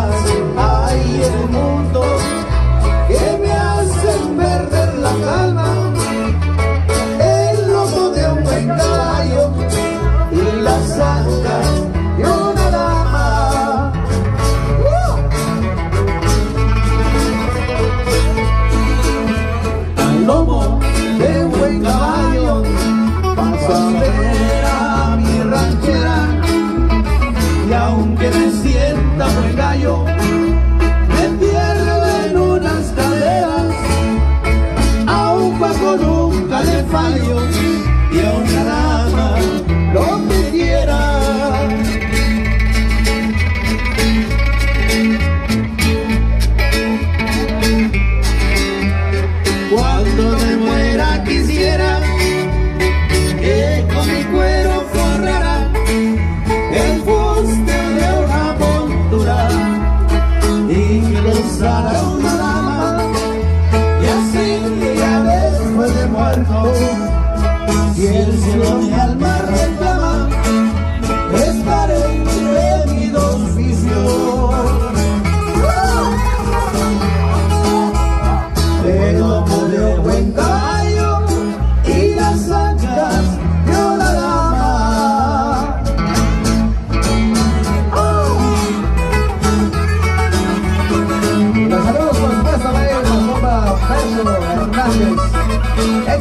casa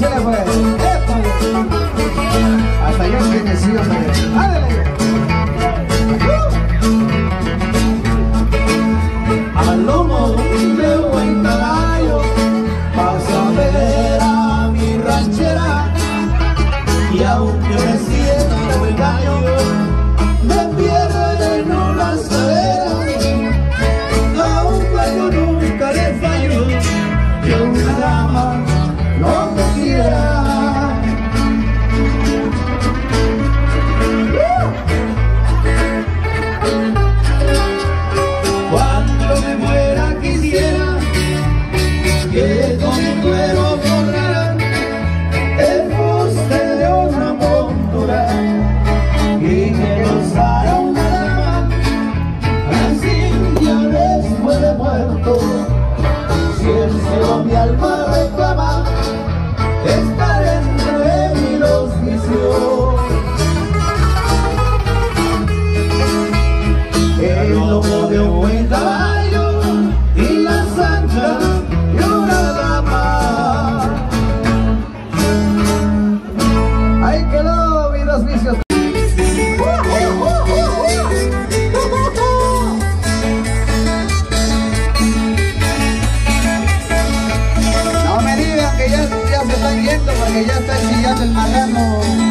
Los saludos por supuesto porque ya está chillando el marrano.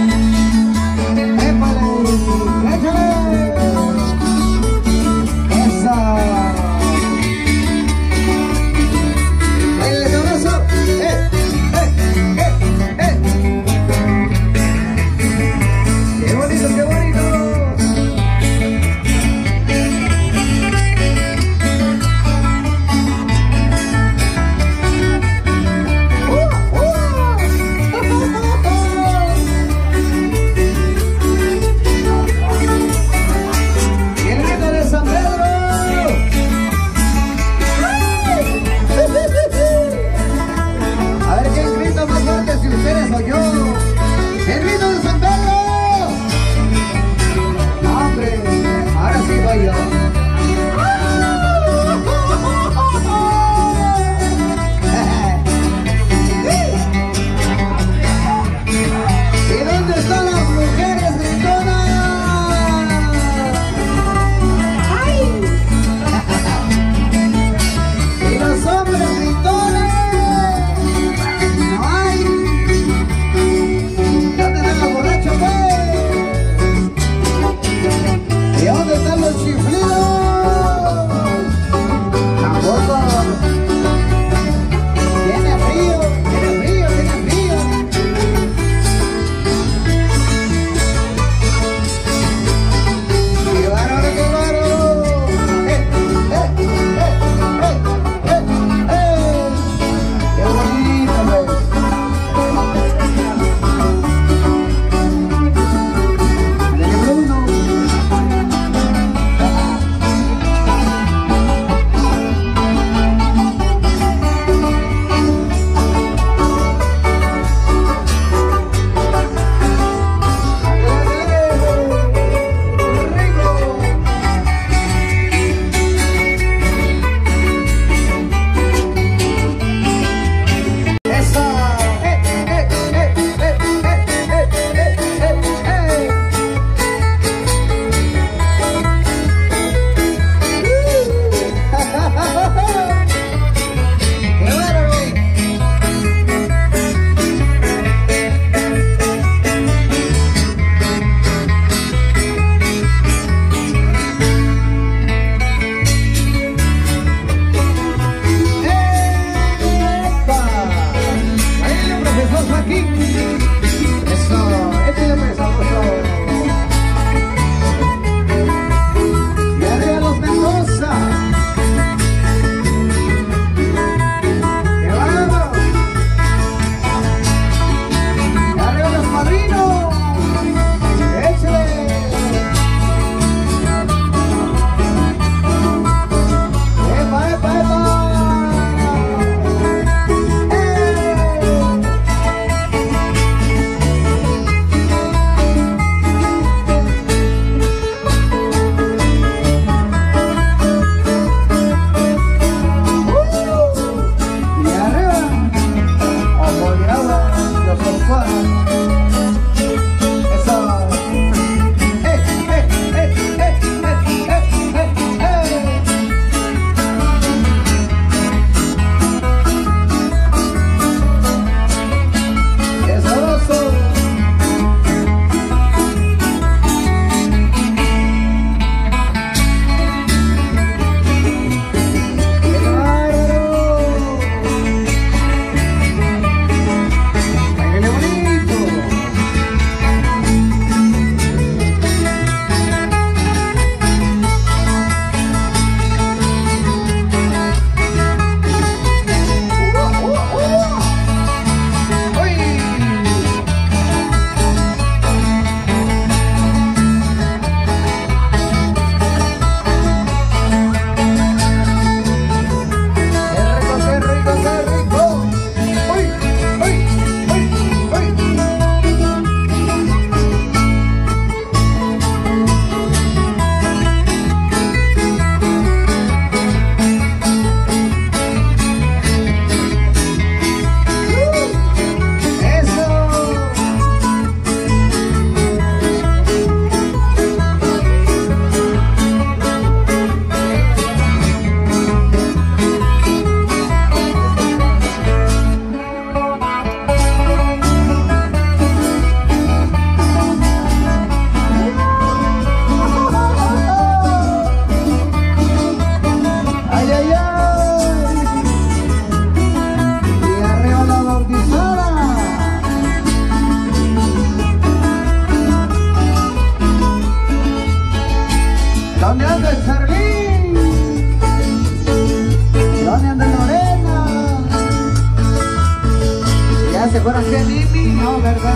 Fuera así Mimi. No, ¿verdad?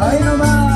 Ahí nomás.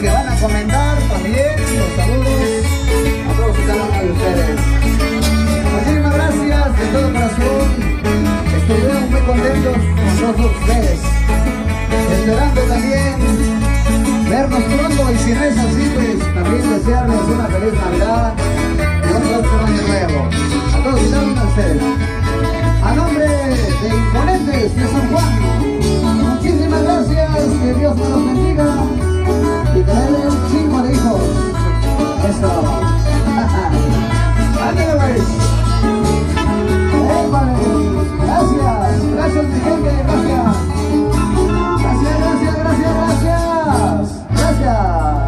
Que van a comentar también. Los saludos a todos y cada uno de ustedes. Muchísimas gracias de todo corazón. Estuvieron muy contentos con todos ustedes. Esperando también vernos pronto y si no es así, pues también desearles una feliz Navidad y un próspero año nuevo. A todos y cada uno de ustedes. A nombre de Imponentes de San Juan, muchísimas gracias. Que Dios nos bendiga. Y cinco hijos. Eso. Anyways. Hey, vale. Gracias. Gracias, mi gente. Gracias. Gracias, gracias, gracias, gracias. Gracias.